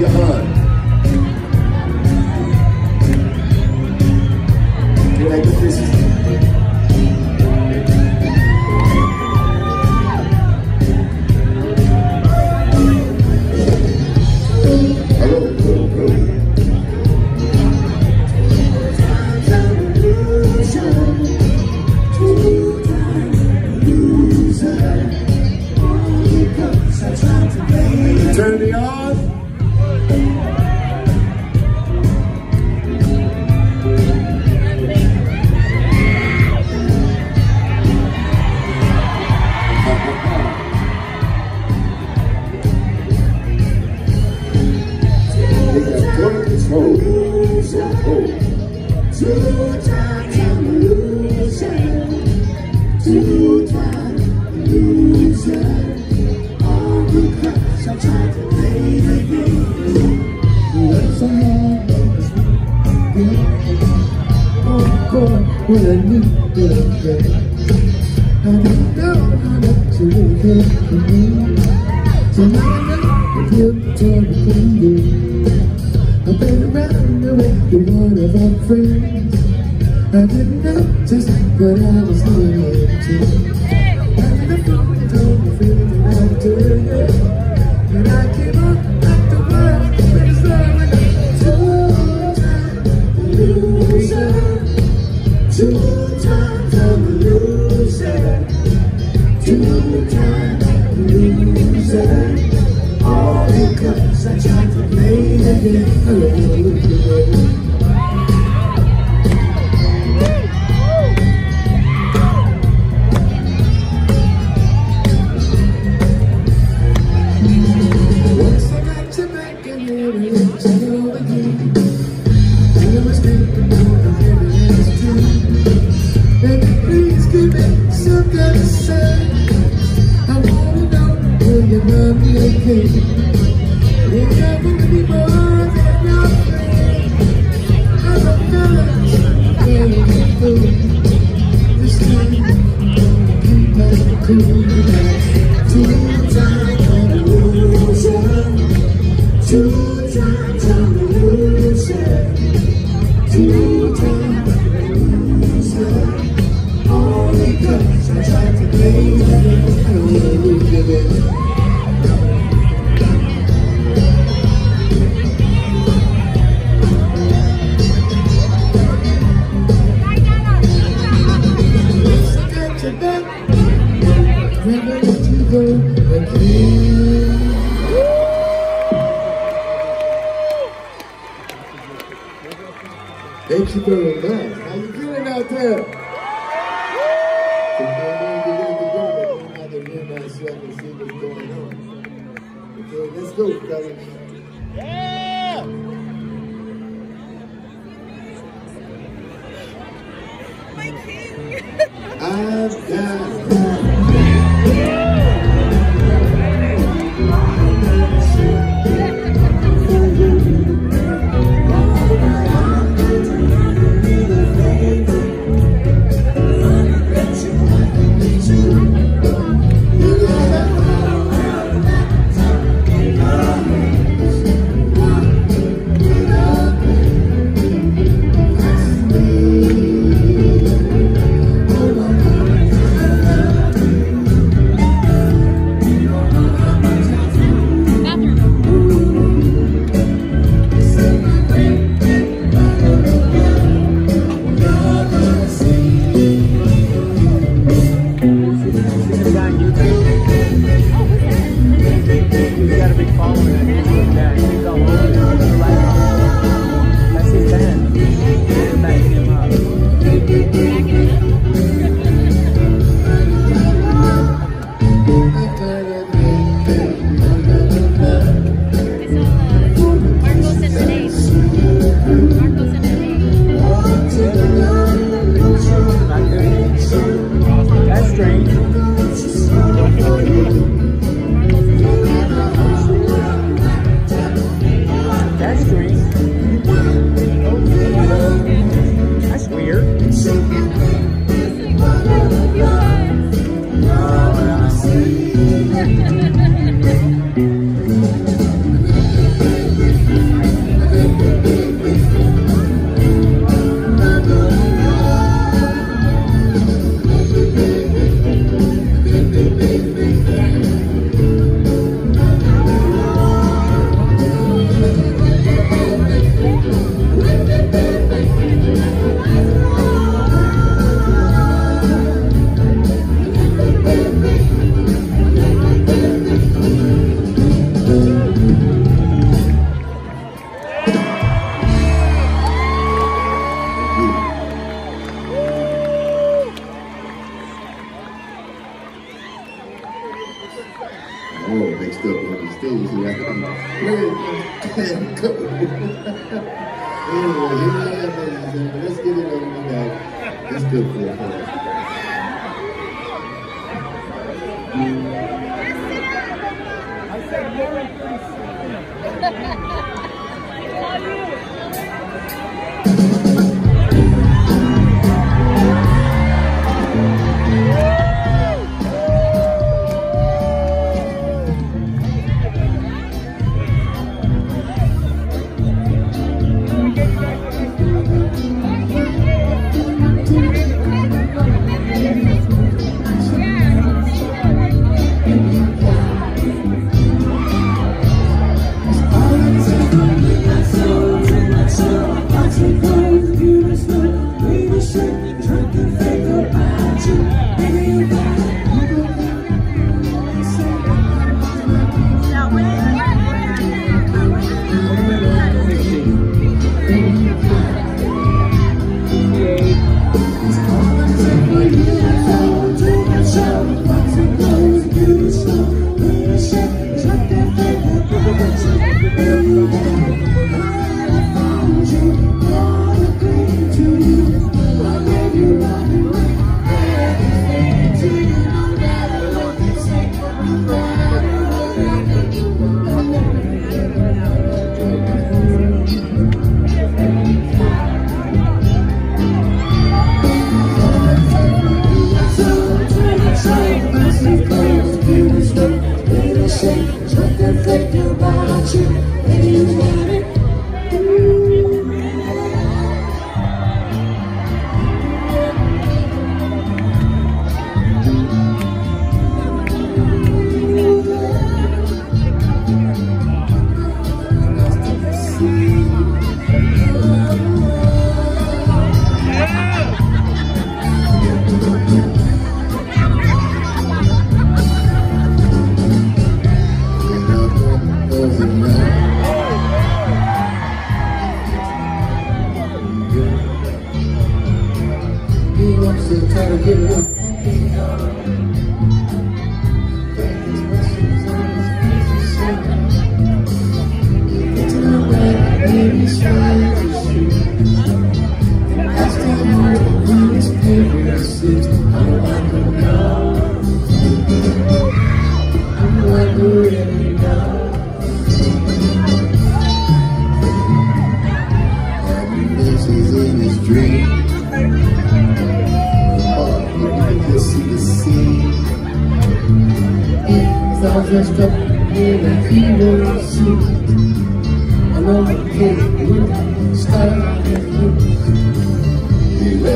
your heart. born with a new little girl. And the girl had to her head for me. So now I know if you tell me from you. I've been around with every one of our friends. I didn't know just what I was doing to. How you doing out there?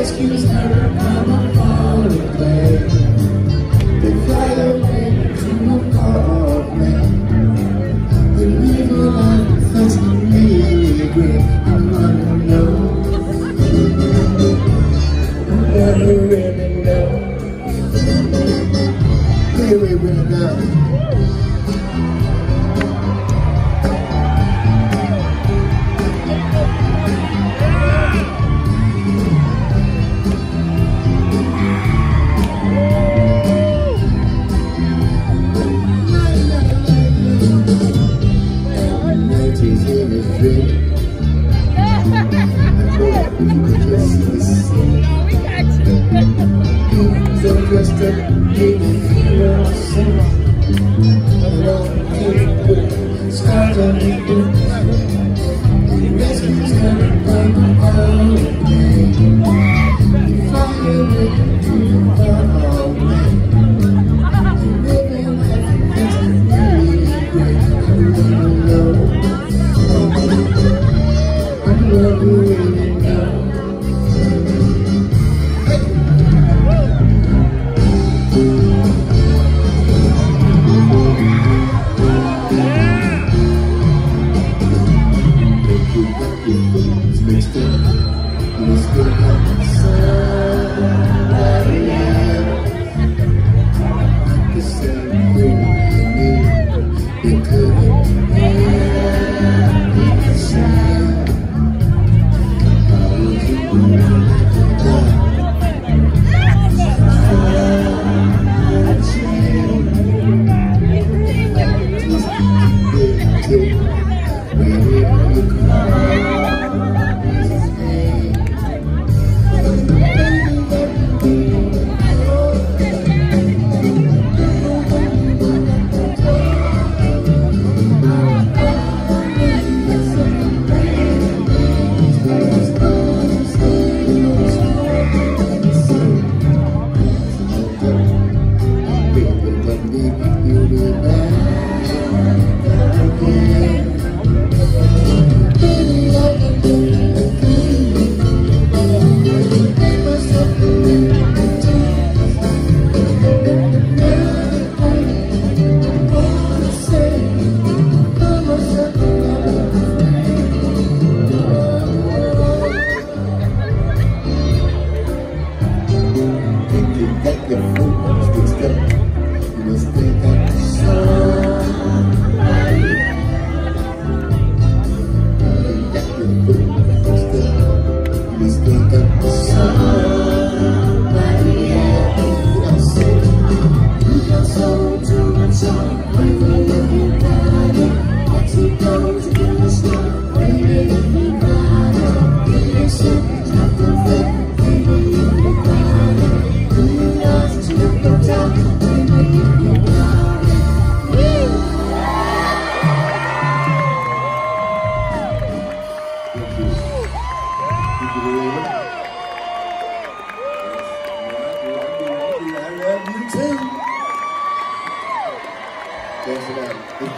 excuse me. It's kind of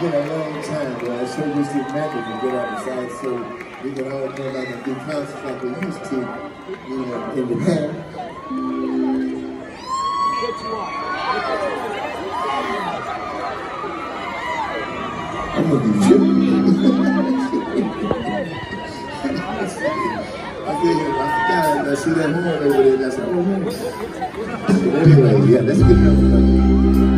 it's been a long time, but I sure wish it Michael to get out outside so we could all go out and do concerts like we used to, you know, in the past. Get you up. I'm gonna be I figured I forgot that shit that horn over there. That's like, horn. Anyway, yeah, let's get it up.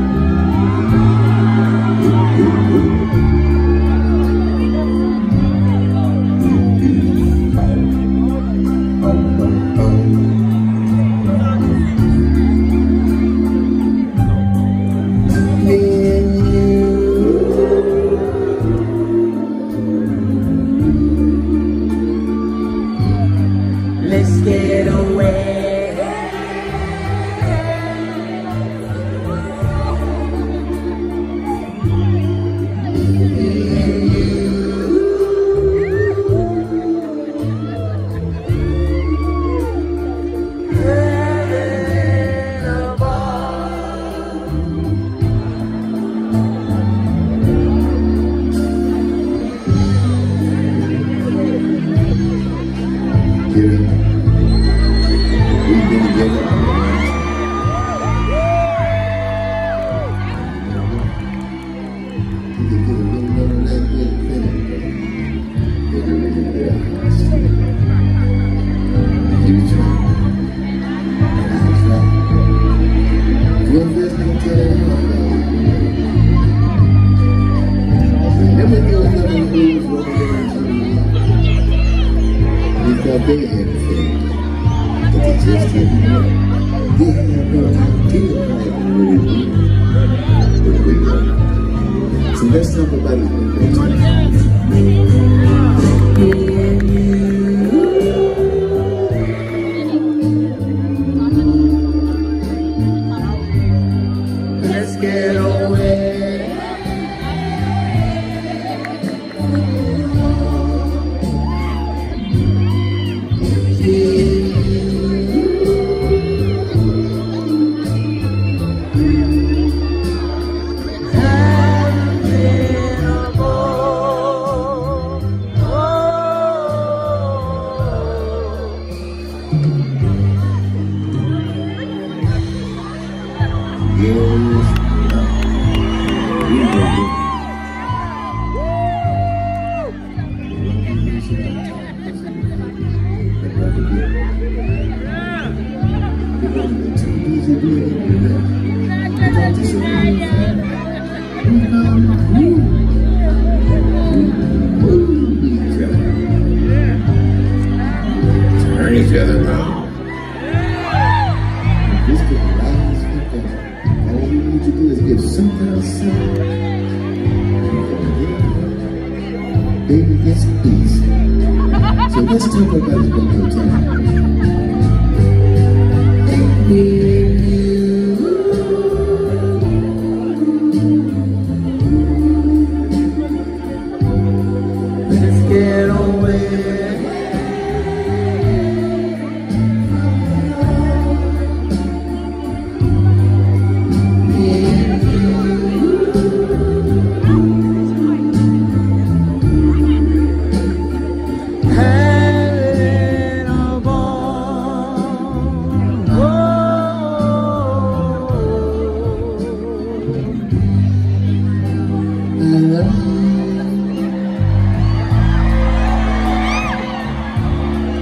Baby, please. So let's talk about the hotel. Baby.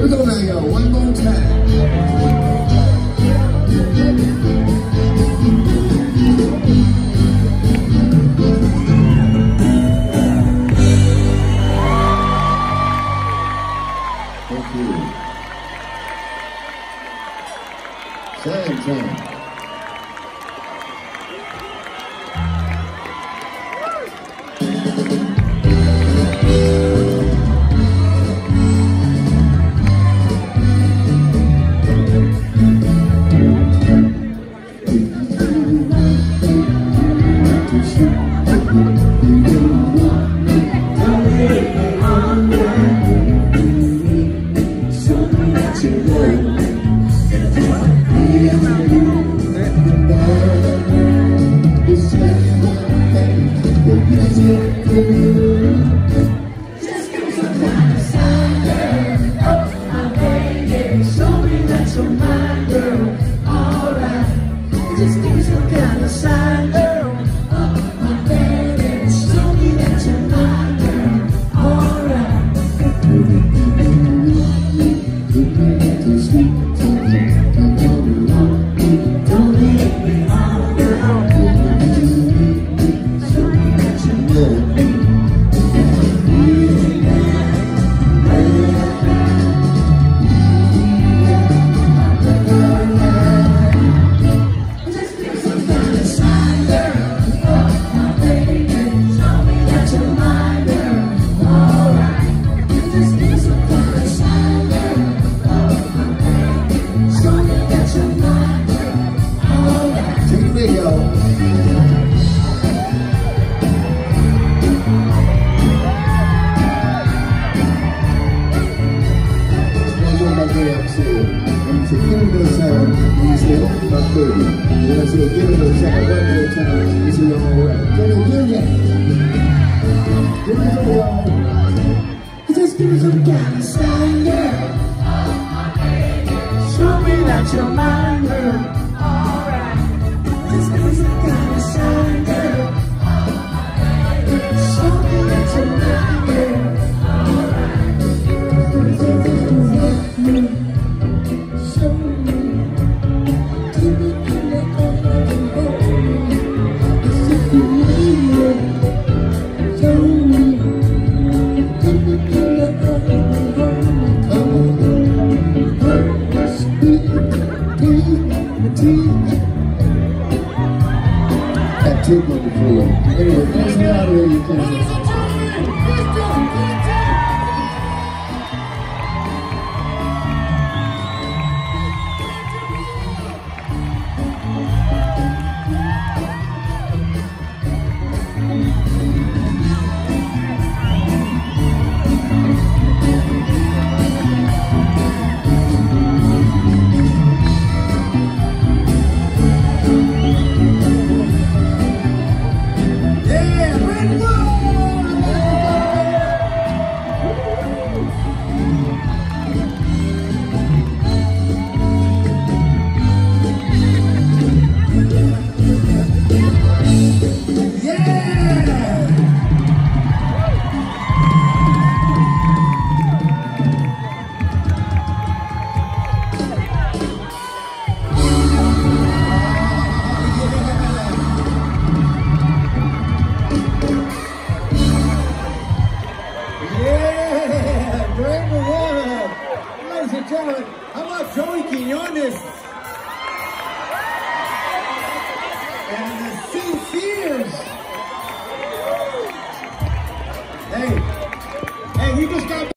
그러다가